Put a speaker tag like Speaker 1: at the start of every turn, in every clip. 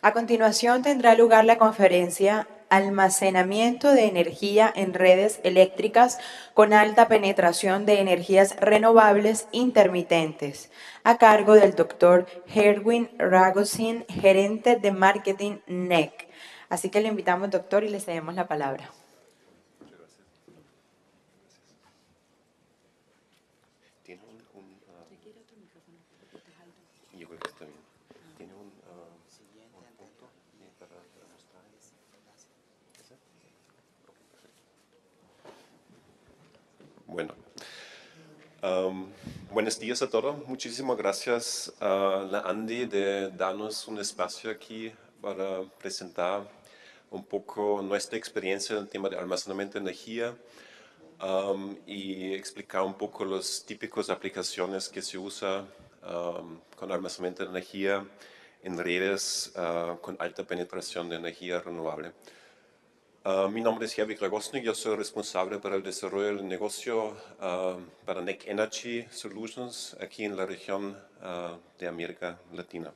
Speaker 1: A continuación tendrá lugar la conferencia Almacenamiento de energía en redes eléctricas con alta penetración de energías renovables intermitentes, a cargo del doctor Herwin Ragosin, gerente de marketing NEC. Así que le invitamos, doctor, y le cedemos la palabra.
Speaker 2: Buenos días a todos. Muchísimas gracias a la Andy de darnos un espacio aquí para presentar un poco nuestra experiencia en el tema de almacenamiento de energía y explicar un poco las típicas aplicaciones que se usa con almacenamiento de energía en redes con alta penetración de energía renovable. Uh, mi nombre es Herwig Ragosnik, yo soy responsable para el desarrollo del negocio uh, para NEC Energy Solutions aquí en la región uh, de América Latina.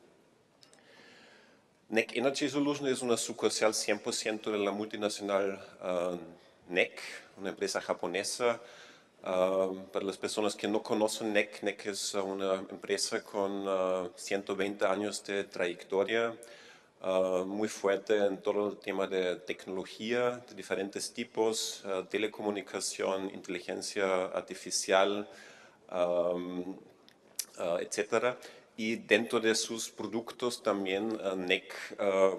Speaker 2: NEC Energy Solutions es una sucursal 100% de la multinacional NEC, una empresa japonesa. para las personas que no conocen NEC, NEC es una empresa con 120 años de trayectoria, Uh, muy fuerte en todo el tema de tecnología de diferentes tipos, uh, telecomunicación, inteligencia artificial, um, uh, etc. Y dentro de sus productos también NEC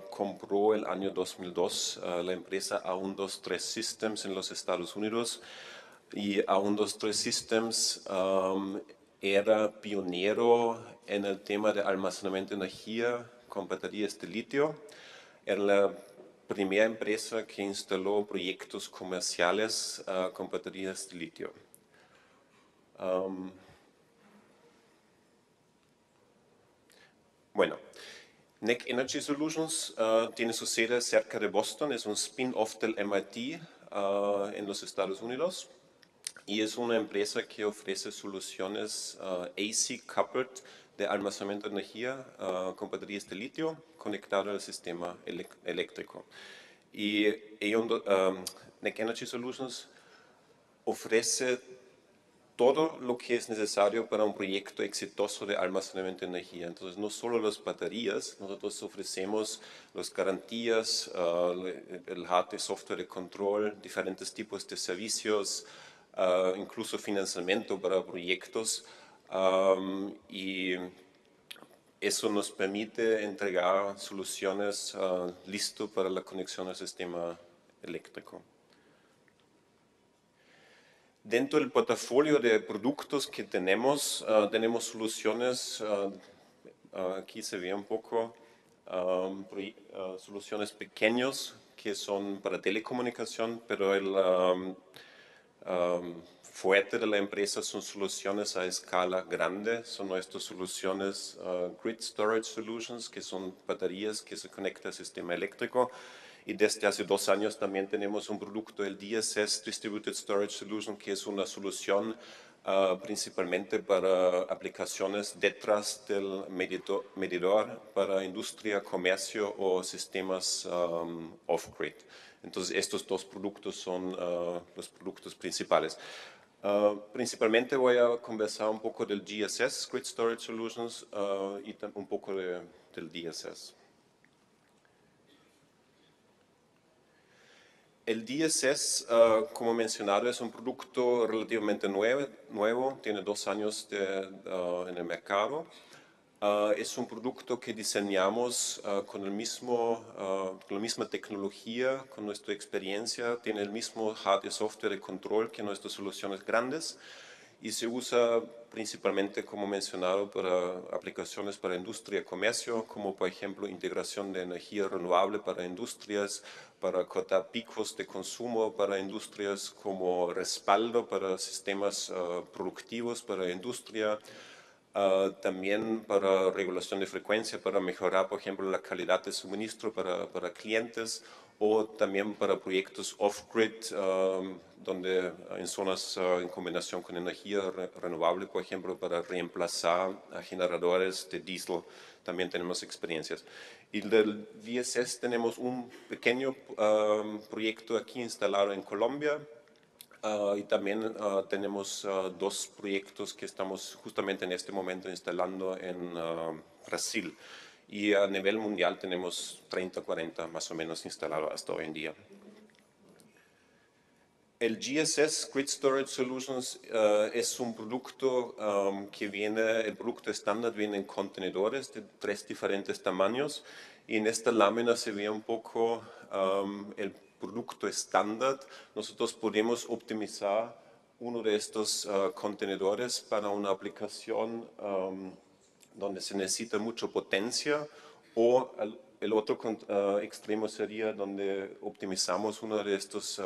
Speaker 2: compró el año 2002 la empresa A123 Systems en los Estados Unidos. Y A123 Systems um, era pionero en el tema de almacenamiento de energía con baterías de litio. Era la primera empresa que instaló proyectos comerciales uh, con baterías de litio. Um, bueno, NEC Energy Solutions uh, tiene su sede cerca de Boston, es un spin-off del MIT uh, en los Estados Unidos y es una empresa que ofrece soluciones AC coupled de almacenamiento de energía uh, con baterías de litio conectado al sistema eléctrico. Y um, NEC Energy Solutions ofrece todo lo que es necesario para un proyecto exitoso de almacenamiento de energía. Entonces, no solo las baterías, nosotros ofrecemos las garantías, uh, el hardware, software de control, diferentes tipos de servicios, uh, incluso financiamiento para proyectos y eso nos permite entregar soluciones uh, listas para la conexión al sistema eléctrico. Dentro del portafolio de productos que tenemos, uh, tenemos soluciones, uh, aquí se ve un poco, um, soluciones pequeñas que son para telecomunicación, pero el um, um, fuerte de la empresa son soluciones a escala grande, son nuestras soluciones uh, Grid Storage Solutions, que son baterías que se conectan al sistema eléctrico. Y desde hace dos años también tenemos un producto, el DSS Distributed Storage Solution, que es una solución uh, principalmente para aplicaciones detrás del medidor, medidor para industria, comercio o sistemas um, off-grid. Entonces, estos dos productos son uh, los productos principales. Uh, principalmente voy a conversar un poco del GSS, Grid Storage Solutions, uh, y un poco de, del DSS. El DSS, uh, como mencionado, es un producto relativamente nuevo, nuevo tiene dos años de, en el mercado. Uh, es un producto que diseñamos uh, con, el mismo, uh, con la misma tecnología, con nuestra experiencia, tiene el mismo hardware y software de control que nuestras soluciones grandes y se usa principalmente, como mencionado, para aplicaciones para industria y comercio, como por ejemplo integración de energía renovable para industrias, para cortar picos de consumo para industrias, como respaldo para sistemas productivos para industria, Uh, también para regulación de frecuencia, para mejorar, por ejemplo, la calidad de suministro para, para clientes o también para proyectos off-grid, um, donde en zonas uh, en combinación con energía re renovable, por ejemplo, para reemplazar a generadores de diésel, también tenemos experiencias. Y del VSS tenemos un pequeño proyecto aquí instalado en Colombia, Uh, y también uh, tenemos uh, dos proyectos que estamos justamente en este momento instalando en Brasil. Y a nivel mundial tenemos 30, 40 más o menos instalados hasta hoy en día. El GSS, Grid Storage Solutions, es un producto um, que viene, el producto estándar viene en contenedores de tres diferentes tamaños y en esta lámina se ve un poco um, el producto estándar, nosotros podemos optimizar uno de estos uh, contenedores para una aplicación um, donde se necesita mucha potencia o el, otro uh, extremo sería donde optimizamos uno de estos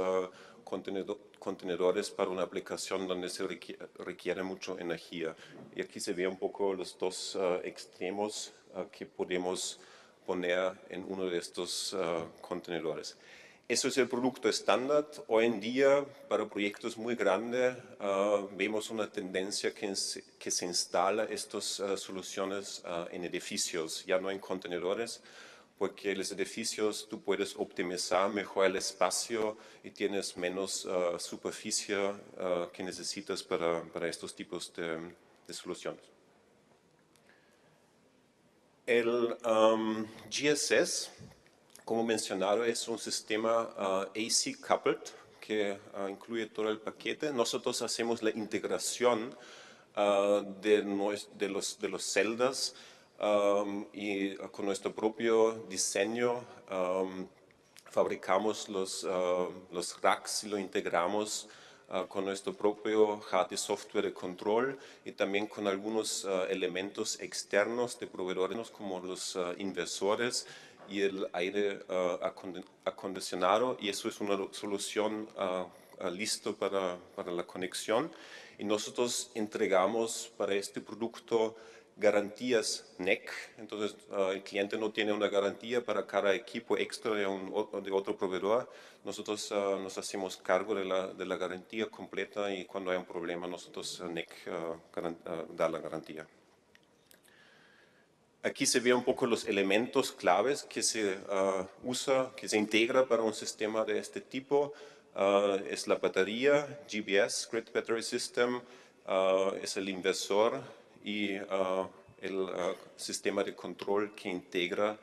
Speaker 2: contenedor, contenedores para una aplicación donde se requiere, requiere mucha energía. Y aquí se ve un poco los dos extremos que podemos poner en uno de estos contenedores. Eso es el producto estándar. Hoy en día, para proyectos muy grandes, uh, vemos una tendencia que, se instala estas uh, soluciones uh, en edificios, ya no en contenedores, porque los edificios tú puedes optimizar mejor el espacio y tienes menos superficie que necesitas para, estos tipos de, soluciones. El GSS como mencionado, es un sistema uh, AC coupled que uh, incluye todo el paquete. Nosotros hacemos la integración uh, de, de, los, de los celdas um, y con nuestro propio diseño um, fabricamos los, los racks y lo integramos con nuestro propio hardware software de control y también con algunos elementos externos de proveedores como los inversores y el aire uh, acondicionado y eso es una solución uh, uh, listo para, para, la conexión. Y nosotros entregamos para este producto garantías NEC, entonces uh, el cliente no tiene una garantía para cada equipo extra de, un, de otro proveedor, nosotros uh, nos hacemos cargo de la, de la, garantía completa y cuando hay un problema nosotros uh, NEC da la garantía. Aquí se ve un poco los elementos claves que se uh, usa, que se integra para un sistema de este tipo. Uh, es la batería, GBS, Grid Battery System, uh, es el inversor y el sistema de control que integra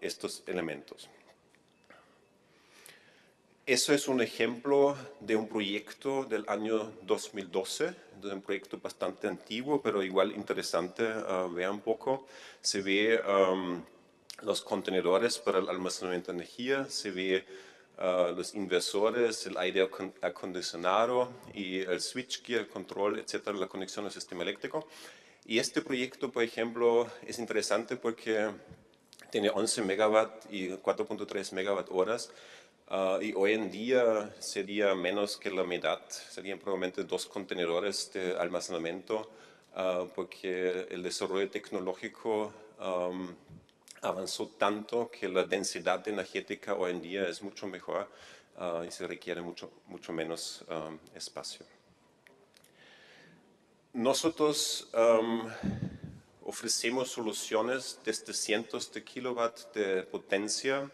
Speaker 2: estos elementos. Eso es un ejemplo de un proyecto del año 2012, de un proyecto bastante antiguo, pero igual interesante, uh, vea un poco. Se ve um, los contenedores para el almacenamiento de energía, se ve uh, los inversores, el aire acondicionado y el switchgear, el control, etcétera, la conexión al sistema eléctrico. Y este proyecto, por ejemplo, es interesante porque tiene 11 megawatt y 4.3 megawatt horas Uh, y hoy en día sería menos que la mitad, serían probablemente dos contenedores de almacenamiento, uh, porque el desarrollo tecnológico um, avanzó tanto que la densidad energética hoy en día es mucho mejor uh, y se requiere mucho, mucho menos um, espacio. Nosotros um, ofrecemos soluciones desde cientos de kilowatts de potencia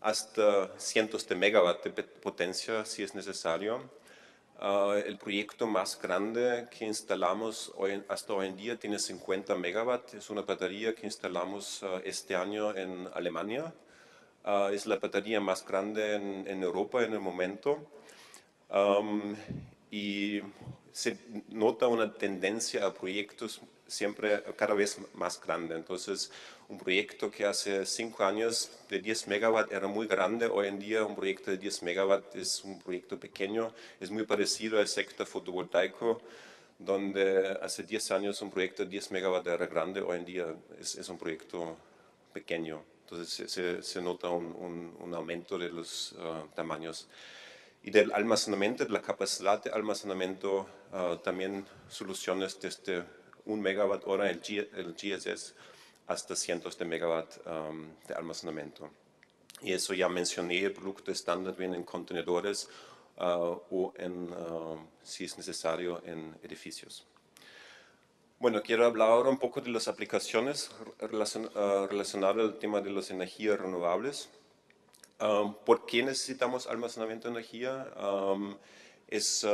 Speaker 2: hasta cientos de megawatt de potencia si es necesario. Uh, el proyecto más grande que instalamos hoy, hasta hoy en día tiene 50 megawatt. Es una batería que instalamos uh, este año en Alemania. Uh, es la batería más grande en, en Europa en el momento. Um, y se nota una tendencia a proyectos siempre cada vez más grande. Entonces, un proyecto que hace cinco años de 10 megawatt era muy grande, hoy en día un proyecto de 10 megawatt es un proyecto pequeño, es muy parecido al sector fotovoltaico, donde hace 10 años un proyecto de 10 megawatt era grande, hoy en día es, es un proyecto pequeño. Entonces se, se nota un, un, un, aumento de los uh, tamaños. Y del almacenamiento, de la capacidad de almacenamiento, uh, también soluciones desde un megawatt hora, el, G, el GSS hasta cientos de megawatt um, de almacenamiento. Y eso ya mencioné, el producto estándar viene en contenedores uh, o en, uh, si es necesario, en edificios. Bueno, quiero hablar ahora un poco de las aplicaciones relacion, uh, relacionadas al tema de las energías renovables. Um, ¿Por qué necesitamos almacenamiento de energía? Um, es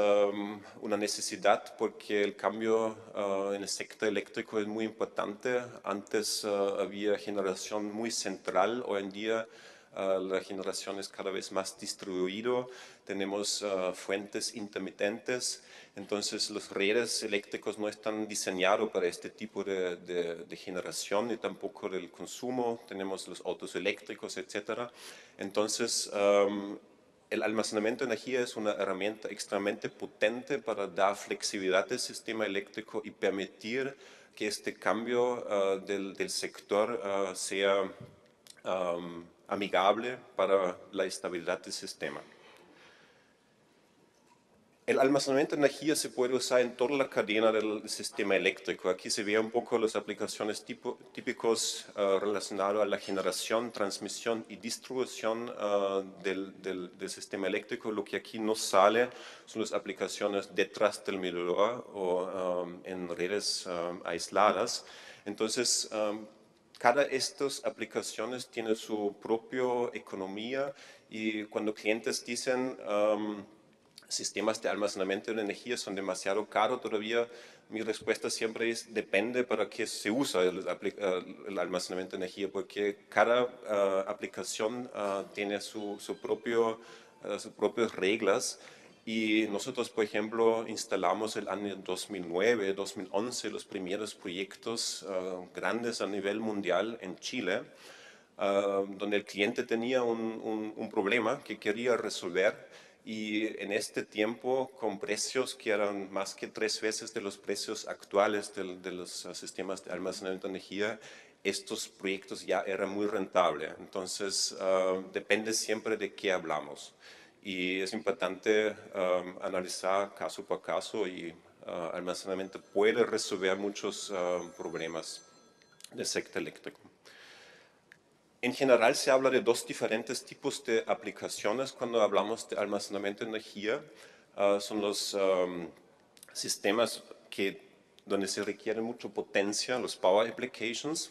Speaker 2: una necesidad porque el cambio uh, en el sector eléctrico es muy importante. Antes uh, había generación muy central, hoy en día uh, la generación es cada vez más distribuida, tenemos fuentes intermitentes, entonces los redes eléctricos no están diseñados para este tipo de, de, de generación ni tampoco del consumo, tenemos los autos eléctricos, etc. Entonces, um, el almacenamiento de energía es una herramienta extremadamente potente para dar flexibilidad al sistema eléctrico y permitir que este cambio uh, del, del, sector uh, sea um, amigable para la estabilidad del sistema. El almacenamiento de energía se puede usar en toda la cadena del sistema eléctrico. Aquí se ve un poco las aplicaciones tipo, típicos uh, relacionadas a la generación, transmisión y distribución uh, del, del, del, sistema eléctrico. Lo que aquí no sale son las aplicaciones detrás del medidor o um, en redes um, aisladas. Entonces, um, cada estas aplicaciones tiene su propia economía y cuando clientes dicen sistemas de almacenamiento de energía son demasiado caros todavía, mi respuesta siempre es depende para qué se usa el, el almacenamiento de energía, porque cada uh, aplicación uh, tiene su, su propio, uh, sus propias reglas y nosotros, por ejemplo, instalamos el año 2009, 2011 los primeros proyectos grandes a nivel mundial en Chile, donde el cliente tenía un, un, un problema que quería resolver y en este tiempo con precios que eran más que tres veces de los precios actuales de, de los uh, sistemas de almacenamiento de energía, estos proyectos ya eran muy rentables. Entonces, uh, depende siempre de qué hablamos. Y es importante um, analizar caso por caso y uh, almacenamiento puede resolver muchos uh, problemas del sector eléctrico. En general se habla de dos diferentes tipos de aplicaciones cuando hablamos de almacenamiento de energía. Uh, son los um, sistemas que, donde se requiere mucha potencia, los Power Applications.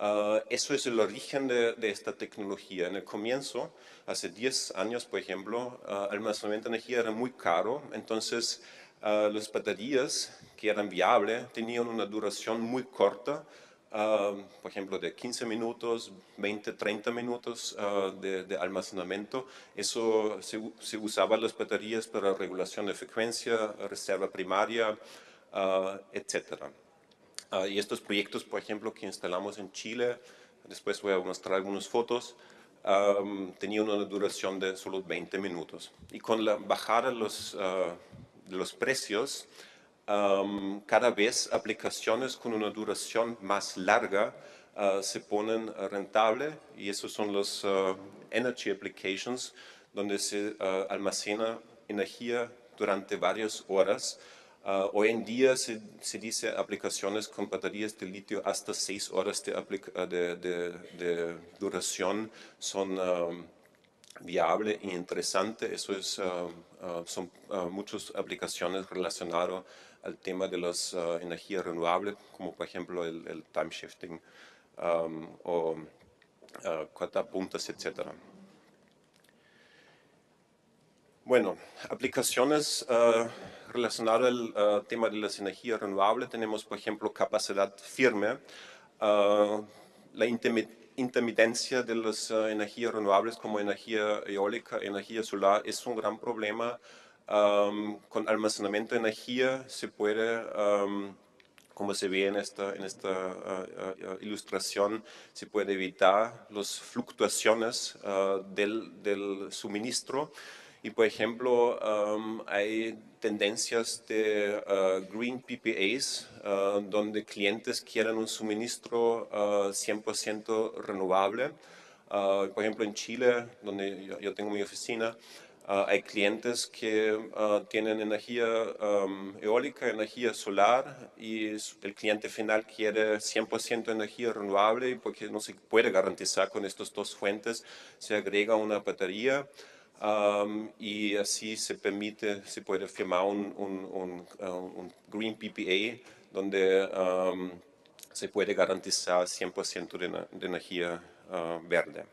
Speaker 2: Uh, eso es el origen de, esta tecnología. En el comienzo, hace 10 años, por ejemplo, uh, almacenamiento de energía era muy caro, entonces las baterías que eran viables tenían una duración muy corta, por ejemplo, de 15 minutos, 20, 30 minutos de, almacenamiento. Eso se, se, usaba las baterías para regulación de frecuencia, reserva primaria, uh, etc. y estos proyectos, por ejemplo, que instalamos en Chile, después voy a mostrar algunas fotos, um, tenían una duración de solo 20 minutos. Y con la bajada los, de los precios, um, cada vez aplicaciones con una duración más larga uh, se ponen rentables y esos son los uh, Energy Applications, donde se uh, almacena energía durante varias horas. Hoy en día se, se, dice aplicaciones con baterías de litio hasta 6 horas de, de, de, de duración son um, viable e interesante. Eso es, uh, uh, son uh, muchas aplicaciones relacionadas al tema de las energías renovables, como por ejemplo el, el time shifting um, o puntas, etc. Bueno, aplicaciones relacionadas al tema de las energías renovables, tenemos por ejemplo capacidad firme, la intermitencia de las uh, energías renovables como energía eólica, energía solar es un gran problema. Um, con almacenamiento de energía se puede, um, como se ve en esta, en esta uh, uh, ilustración, se puede evitar las fluctuaciones del, del suministro y por ejemplo, um, hay tendencias de uh, green PPAs, uh, donde clientes quieren un suministro uh, 100% renovable. Uh, por ejemplo, en Chile, donde yo, yo tengo mi oficina, Ah, hay clientes que ah, tienen energía am, eólica, energía solar y el cliente final quiere 100% energía renovable porque no se puede garantizar con estas dos fuentes, se agrega una batería am, y así se permite, se puede firmar un, un- un, ah, un Green PPA donde am, se puede garantizar 100% de, de energía ah, verde.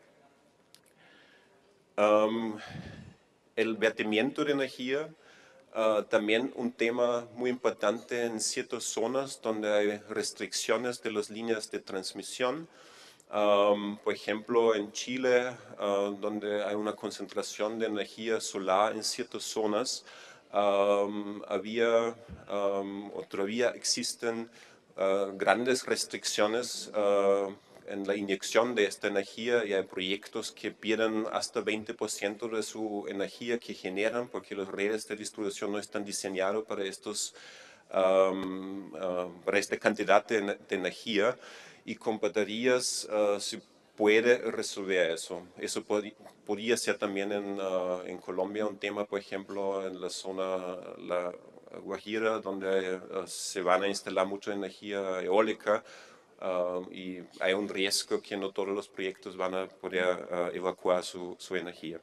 Speaker 2: Am, el vertimiento de energía, ah, también un tema muy importante en ciertas zonas donde hay restricciones de las líneas de transmisión. Am, por ejemplo, en Chile, ah, donde hay una concentración de energía solar en ciertas zonas, am, había am, o todavía existen ah, grandes restricciones ah, en la inyección de esta energía y hay proyectos que pierden hasta 20% de su energía que generan porque las redes de distribución no están diseñadas para estos um, uh, para esta cantidad de, de energía y con baterías uh, se puede resolver eso. Eso pod- podría ser también en, uh, en Colombia un tema, por ejemplo, en la zona, la Guajira, donde uh, se van a instalar mucha energía eólica y hay un riesgo que no todos los proyectos van a poder evacuar su, su energía.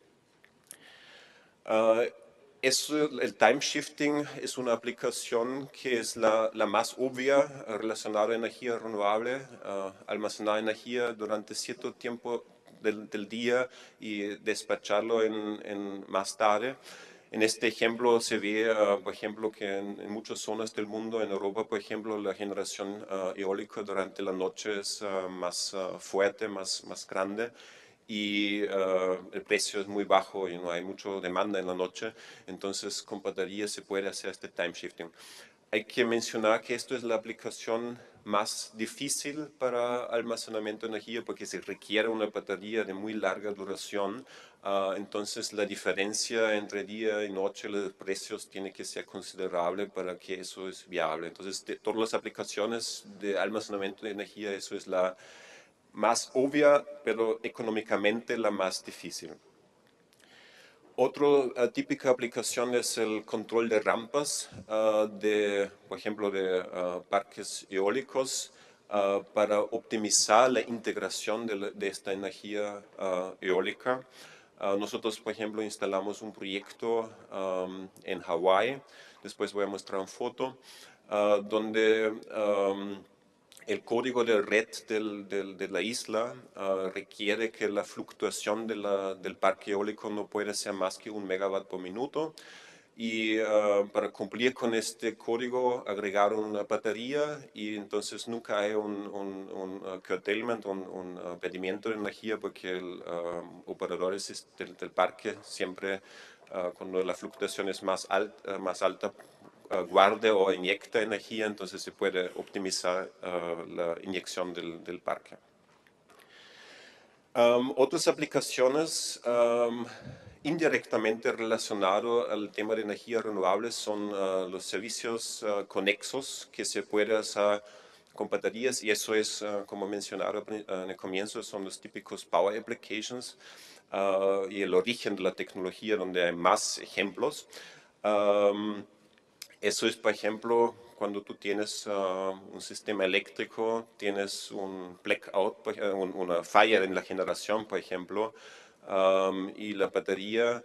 Speaker 2: El time shifting es una aplicación que es la, la más obvia eh, relacionada a energía renovable, ah, almacenar energía durante cierto tiempo del, del día y despacharlo en, en más tarde. En este ejemplo se ve, ah, por ejemplo, que en, en muchas zonas del mundo, en Europa, por ejemplo, la generación ah, eólica durante la noche es ah, más fuerte, más, más grande y eh, el precio es muy bajo y no hay mucha demanda en la noche, entonces con baterías se puede hacer este time shifting. Hay que mencionar que esto es la aplicación más difícil para almacenamiento de energía porque se requiere una batería de muy larga duración, ah, entonces la diferencia entre día y noche, los precios tiene que ser considerable para que eso es viable. Entonces, de todas las aplicaciones de almacenamiento de energía, eso es la más obvia, pero económicamente la más difícil. Otra típica aplicación es el control de rampas, ah, de, por ejemplo, de ah, parques eólicos para optimizar la integración de, la- de esta energía eólica. Nosotros, por ejemplo, instalamos un proyecto am, en Hawái, después voy a mostrar una foto, donde am, el código de red del- del- de la isla ah, requiere que la fluctuación de la- del parque eólico no puede ser más que un megawatt por minuto. Y ah, para cumplir con este código agregaron una batería y entonces nunca hay un, un- un, ah, curtailment, un, un, de energía porque el ah, operador del, del parque siempre ah, cuando la fluctuación es más, alt- más alta uh, guarde o inyecta energía, entonces se puede optimizar uh, la inyección del, del parque. Um, otras aplicaciones um, indirectamente relacionadas al tema de energía renovable son uh, los servicios uh, conexos que se puede hacer con baterías y eso es, uh, como mencionaba uh, en el comienzo, son los típicos Power Applications y el origen de la tecnología donde hay más ejemplos. Um, eso es, por ejemplo, cuando tú tienes ah, un sistema eléctrico, tienes un blackout, una falla en la generación, por ejemplo, y la batería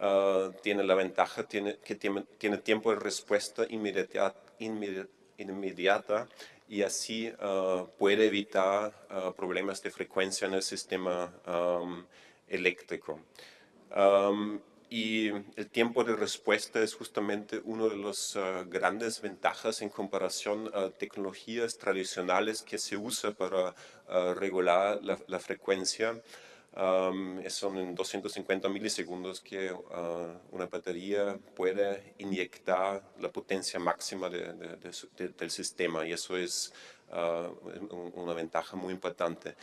Speaker 2: ah, tiene la ventaja tiene, que tiene, tiene tiempo de respuesta inmediata, inmedi- inmediata y así ah, puede evitar problemas de frecuencia en el sistema eléctrico. Y el tiempo de respuesta es justamente una de las uh, grandes ventajas en comparación a tecnologías tradicionales que se usa para uh, regular la, frecuencia. Um, son en 250 milisegundos que uh, una batería puede inyectar la potencia máxima del sistema y eso es un- una ventaja muy importante.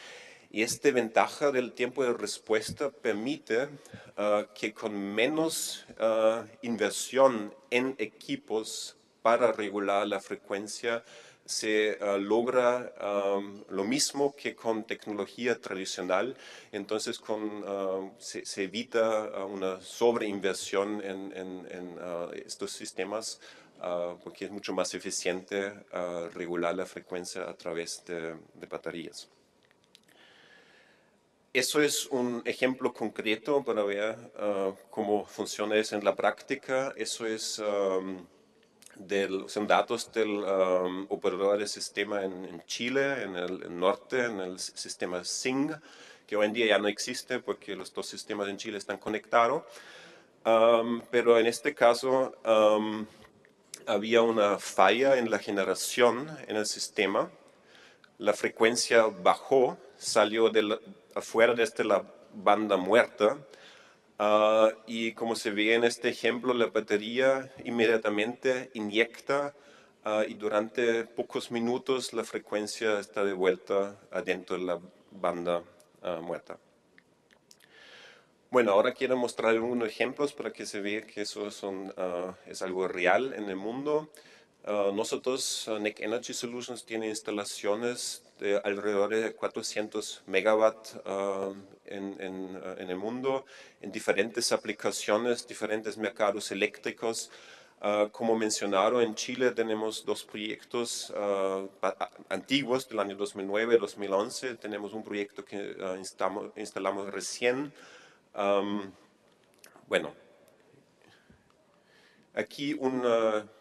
Speaker 2: Y esta ventaja del tiempo de respuesta permite ah, que con menos ah, inversión en equipos para regular la frecuencia se uh, logra lo mismo que con tecnología tradicional, entonces con, se, evita una sobreinversión en, estos sistemas porque es mucho más eficiente regular la frecuencia a través de baterías. Eso es un ejemplo concreto para ver cómo funciona eso en la práctica. Eso es... Um, del, son datos del um, operador de sistema en, en, Chile, en el norte, en el sistema SING, que hoy en día ya no existe porque los dos sistemas en Chile están conectados. Um, pero en este caso había una falla en la generación en el sistema. La frecuencia bajó, salió de afuera desde la banda muerta Uh, y como se ve en este ejemplo, la batería inmediatamente inyecta uh, y durante pocos minutos la frecuencia está de vuelta adentro de la banda uh, muerta. Bueno, ahora quiero mostrar algunos ejemplos para que se vea que eso son, es algo real en el mundo. Nosotros, NEC Energy Solutions, tiene instalaciones de alrededor de 400 megawatts en, en, en, el mundo, en diferentes aplicaciones, diferentes mercados eléctricos. Uh, como mencionaron, en Chile tenemos dos proyectos uh, antiguos del año 2009-2011. Tenemos un proyecto que uh, instalamos, recién. Um, bueno, aquí un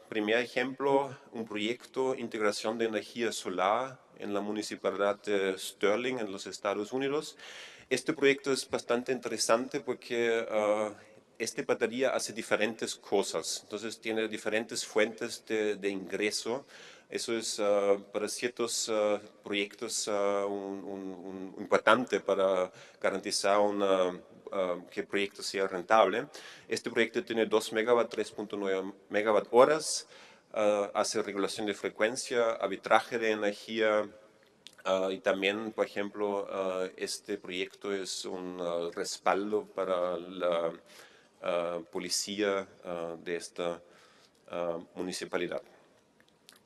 Speaker 2: primer ejemplo, un proyecto de integración de energía solar en la municipalidad de Sterling, en los Estados Unidos. Este proyecto es bastante interesante porque uh, esta batería hace diferentes cosas, entonces tiene diferentes fuentes de, de ingreso. Eso es uh, para ciertos uh, proyectos un, un, un, importante para garantizar una, que el proyecto sea rentable. Este proyecto tiene 2 megawatt, 3.9 megawatt horas, hace regulación de frecuencia, arbitraje de energía, Uh, y también, por ejemplo, uh, este proyecto es un uh, respaldo para la policía de esta municipalidad.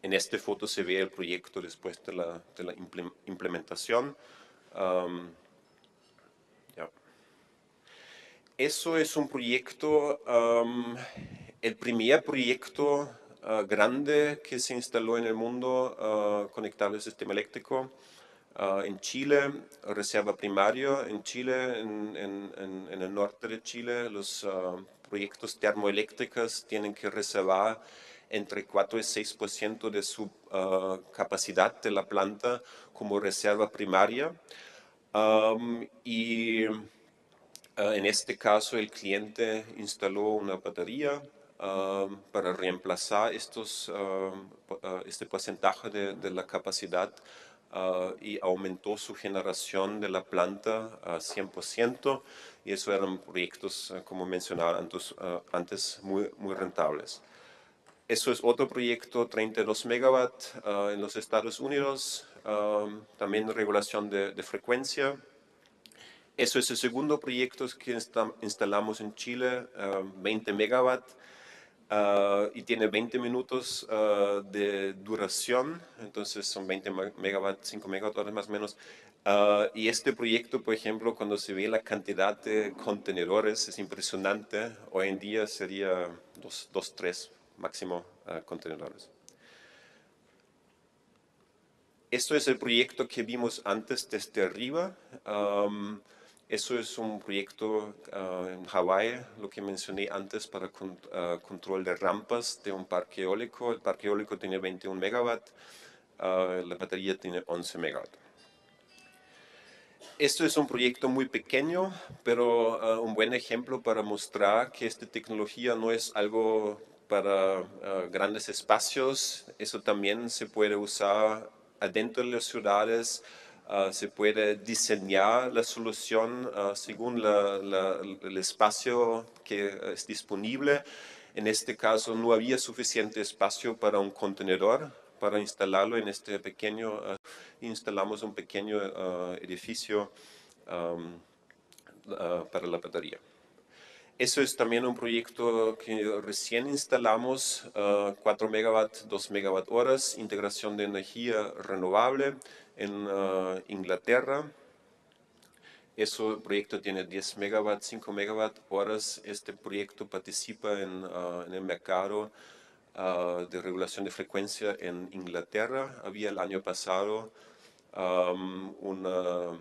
Speaker 2: En esta foto se ve el proyecto después de la, de la implementación. Um, Eso es un proyecto, um, el primer proyecto grande que se instaló en el mundo conectado al sistema eléctrico. Uh, en Chile, reserva primario, en Chile, en, en, en el norte de Chile, los uh, proyectos termoeléctricos tienen que reservar entre 4 y 6% de su uh, capacidad de la planta como reserva primaria. Y en este caso el cliente instaló una batería para reemplazar estos, este porcentaje de, de la capacidad Uh, y aumentó su generación de la planta a 100% y eso eran proyectos, uh, como mencionaba antes, uh, antes muy, muy rentables. Eso es otro proyecto, 32 megawatts en los Estados Unidos, también regulación de, de, frecuencia. Eso es el segundo proyecto que instalamos en Chile, 20 megawatts Uh, y tiene 20 minutos uh, de duración, entonces son 20 megawatts, 5 megawatts más o menos. Uh, y este proyecto, por ejemplo, cuando se ve la cantidad de contenedores, es impresionante. Hoy en día sería 2, 3 máximo contenedores. Esto es el proyecto que vimos antes desde arriba. Um, eso es un proyecto uh, en Hawái, lo que mencioné antes, para con, uh, control de rampas de un parque eólico. El parque eólico tiene 21 megawatts, uh, la batería tiene 11 megawatts. Esto es un proyecto muy pequeño, pero un buen ejemplo para mostrar que esta tecnología no es algo para grandes espacios, eso también se puede usar adentro de las ciudades, Ah, se puede diseñar la solución uh, según el espacio que es disponible. En este caso no había suficiente espacio para un contenedor para instalarlo en este pequeño, uh, instalamos un pequeño edificio para la batería. Eso es también un proyecto que recién instalamos, 4 megawatts, 2 megawatt horas, integración de energía renovable en Inglaterra. Ese proyecto tiene 10 megawatts, 5 megawatt horas. Este proyecto participa en, en el mercado de regulación de frecuencia en Inglaterra. Había el año pasado una,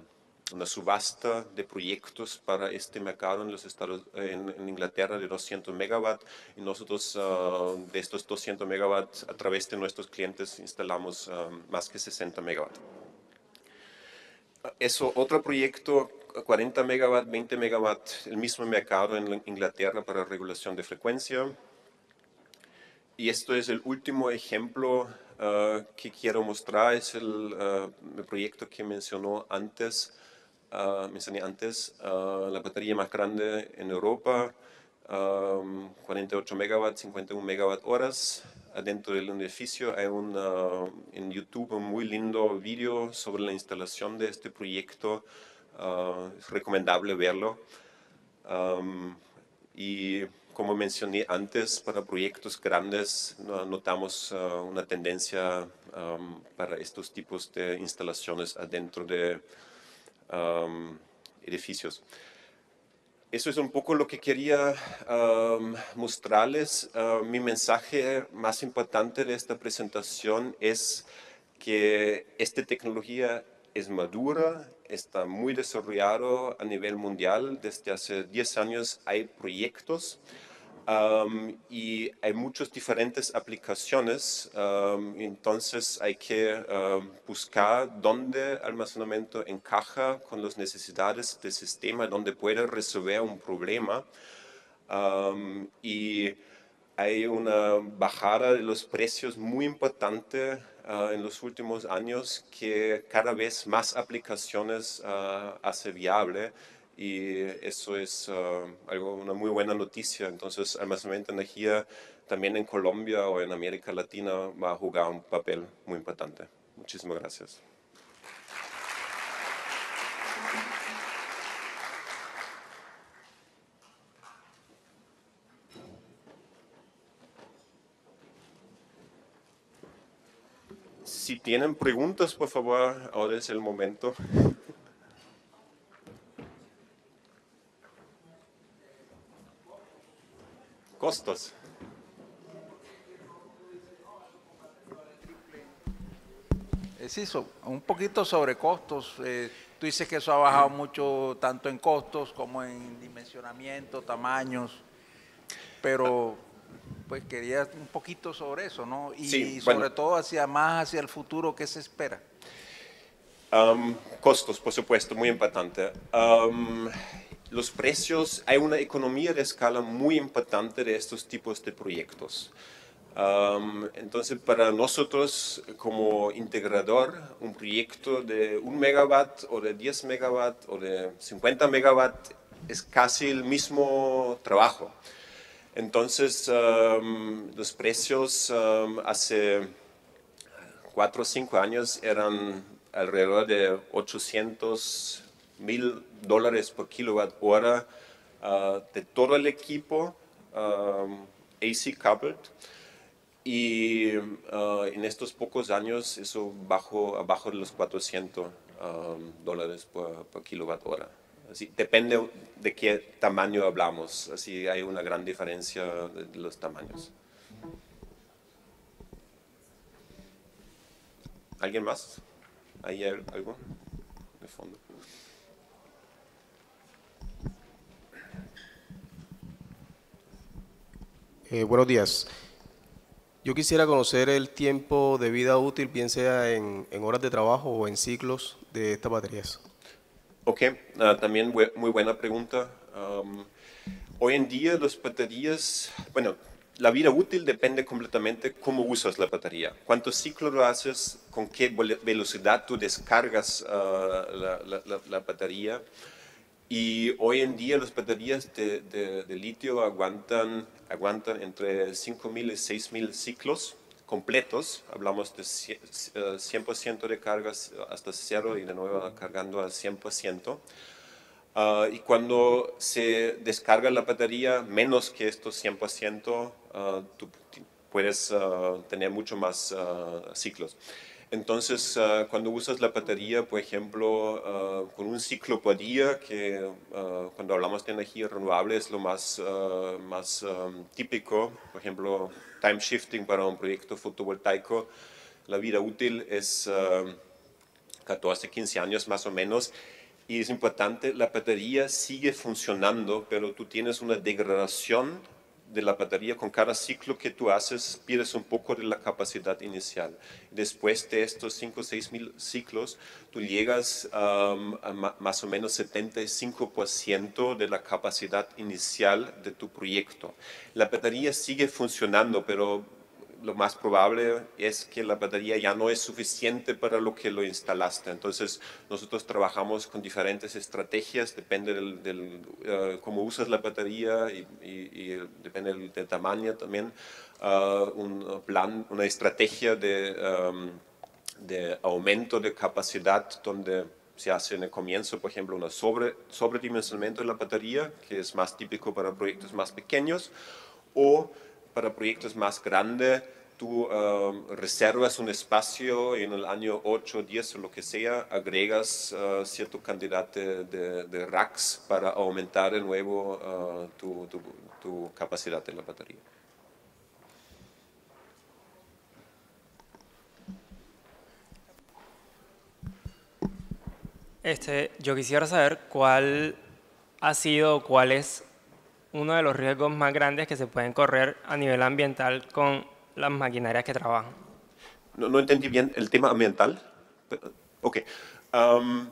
Speaker 2: una, subasta de proyectos para este mercado en, los Estados, en, en Inglaterra de 200 megawatts y nosotros de estos 200 megawatts a través de nuestros clientes instalamos más que 60 megawatts. Eso, otro proyecto 40 megawatts, 20 megawatts, el mismo mercado en Inglaterra para regulación de frecuencia. Y esto es el último ejemplo uh, que quiero mostrar, es el, uh, el, proyecto que mencionó antes, uh, mencioné antes, la batería más grande en Europa, 48 megawatts, 51 megawatt horas. Adentro del edificio hay un, en YouTube un muy lindo video sobre la instalación de este proyecto. es recomendable verlo. Um, y como mencioné antes, para proyectos grandes notamos uh, una tendencia um, para estos tipos de instalaciones adentro de um, edificios. Eso es un poco lo que quería um, mostrarles. Uh, mi mensaje más importante de esta presentación es que esta tecnología es madura, está muy desarrollado a nivel mundial. Desde hace 10 años hay proyectos Um, y hay muchas diferentes aplicaciones, um, entonces hay que buscar dónde almacenamiento encaja con las necesidades del sistema, dónde puede resolver un problema. y hay una bajada de los precios muy importante uh, en los últimos años que cada vez más aplicaciones uh, hace viable y eso es uh, algo, una muy buena noticia. Entonces, almacenamiento de energía también en Colombia o en América Latina va a jugar un papel muy importante. Muchísimas gracias. Si tienen preguntas, por favor, ahora es el momento. Costos.
Speaker 3: Eh, sí, un poquito sobre costos. Eh, tú dices que eso ha bajado mucho tanto en costos como en dimensionamiento, tamaños, pero pues quería un poquito sobre eso, ¿no? Y sobre todo hacia más hacia el futuro, ¿qué se espera?
Speaker 2: Um, costos, por supuesto, muy importante. Um, los precios, hay una economía de escala muy importante de estos tipos de proyectos. entonces, para nosotros como integrador, un proyecto de un megawatt o de 10 megawatt o de 50 megawatt es casi el mismo trabajo. Entonces, los precios hace 4 o 5 años eran alrededor de 800 mil dólares por kilowatt hora uh, de todo el equipo um, AC coupled y uh, en estos pocos años eso bajó abajo de los 400 um, dólares por, kilowatt hora. Así, depende de qué tamaño hablamos, así hay una gran diferencia de los tamaños. ¿Alguien más? ¿Hay algo de fondo?
Speaker 4: Eh, buenos días. Yo quisiera conocer el tiempo de vida útil, bien sea en, horas de trabajo o en ciclos de estas baterías.
Speaker 2: Ok, ah, también muy buena pregunta. hoy en día las baterías, bueno, la vida útil depende completamente cómo usas la batería. Cuántos ciclos lo haces, con qué velocidad tú descargas ah, la, batería. Y hoy en día las baterías de, de litio aguantan aguantan entre 5.000 y 6.000 ciclos completos, hablamos de 100% de cargas hasta cero y de nuevo cargando al 100%. Ah, y cuando se descarga la batería menos que estos 100%, ah, tú puedes ah, tener mucho más ciclos. Entonces, ah, cuando usas la batería, por ejemplo, ah, con un ciclo por día, que ah, cuando hablamos de energía renovable es lo más, más ah, típico, por ejemplo, time shifting para un proyecto fotovoltaico, la vida útil es ah, 14, 15 años más o menos. Y es importante, la batería sigue funcionando, pero tú tienes una degradación de la batería con cada ciclo que tú haces, pierdes un poco de la capacidad inicial. Después de estos 5 o 6 mil ciclos, tú llegas a más o menos 75% de la capacidad inicial de tu proyecto. La batería sigue funcionando, pero lo más probable es que la batería ya no es suficiente para lo que lo instalaste. Entonces, nosotros trabajamos con diferentes estrategias, depende del, del, eh, cómo usas la batería y, y- y depende del, del tamaño también, ah, un plan, una estrategia de, um, de aumento de capacidad donde se hace en el comienzo, por ejemplo, un sobre, sobredimensionamiento de la batería, que es más típico para proyectos más pequeños, o para proyectos más grandes, tú um, reservas un espacio y en el año 8, 10 o lo que sea, agregas uh, cierto cantidad de, de- de racks para aumentar de nuevo uh, tu, tu- tu capacidad de la batería.
Speaker 5: Este, yo quisiera saber cuál ha sido cuál es uno de los riesgos más grandes que se pueden correr a nivel ambiental con las maquinarias que trabajan.
Speaker 2: No, no entendí bien el tema ambiental. Ok. Am,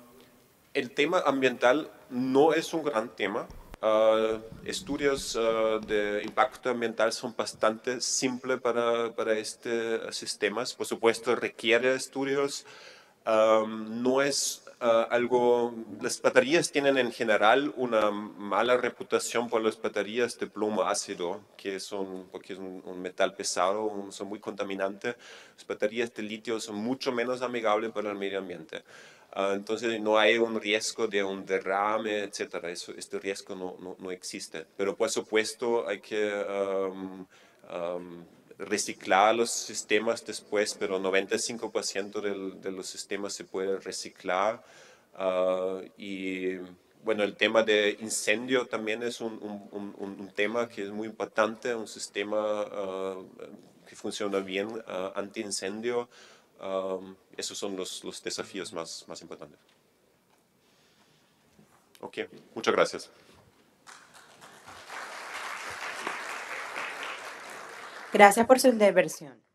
Speaker 2: el tema ambiental no es un gran tema. Ah, estudios ah, de impacto ambiental son bastante simples para, para este sistemas. Por supuesto, requiere estudios. Am, no es ah, algo. Las baterías tienen en general una mala reputación por las baterías de plomo ácido, que son, porque es un, metal pesado, son muy contaminantes. Las baterías de litio son mucho menos amigables para el medio ambiente. Ah, entonces no hay un riesgo de un derrame, etcétera. Eso, este riesgo no, no, no existe. Pero por supuesto hay que reciclar los sistemas después, pero 95% del- de los sistemas se puede reciclar. Ah, y bueno, el tema de incendio también es un, tema que es muy importante, un sistema ah, que funciona bien ah, anti-incendio. Um, esos son los, los desafíos más, más importantes. Ok, muchas gracias.
Speaker 1: Gracias por su intervención.